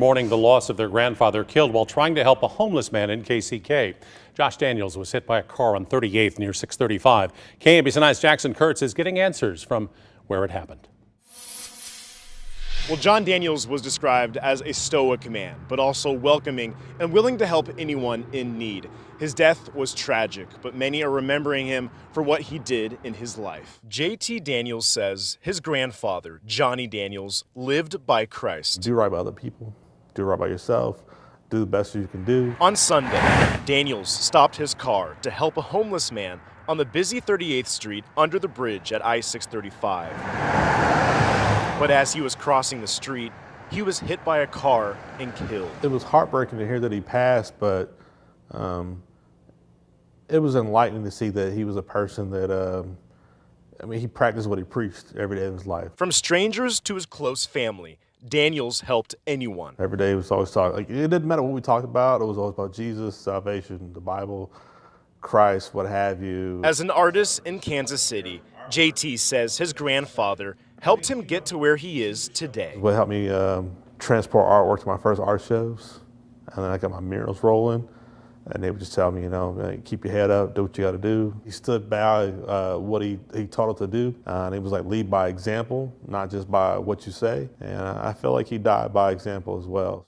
Mourning the loss of their grandfather killed while trying to help a homeless man in KCK. Josh Daniels was hit by a car on 38th near 635. KMBC 9's Jackson Kurtz is getting answers from where it happened. Well, John Daniels was described as a stoic man, but also welcoming and willing to help anyone in need. His death was tragic, but many are remembering him for what he did in his life. JT Daniels says his grandfather, Johnny Daniels, lived by Christ. Do right by other people, do it right by yourself, do the best you can do. On Sunday, Daniels stopped his car to help a homeless man on the busy 38th Street under the bridge at I 635. But as he was crossing the street, he was hit by a car and killed. It was heartbreaking to hear that he passed, but um, it was enlightening to see that he was a person that, um, I mean, he practiced what he preached every day of his life. From strangers to his close family, Daniels helped anyone. Every day was always talking, like, it didn't matter what we talked about, it was always about Jesus, salvation, the Bible, Christ, what have you. As an artist in Kansas City, JT says his grandfather helped him get to where he is today. What helped me um, transport artwork to my first art shows, and then I got my murals rolling. And they would just tell me, you know, keep your head up, do what you got to do. He stood by uh, what he, he taught us to do. Uh, and he was like, lead by example, not just by what you say. And I feel like he died by example as well.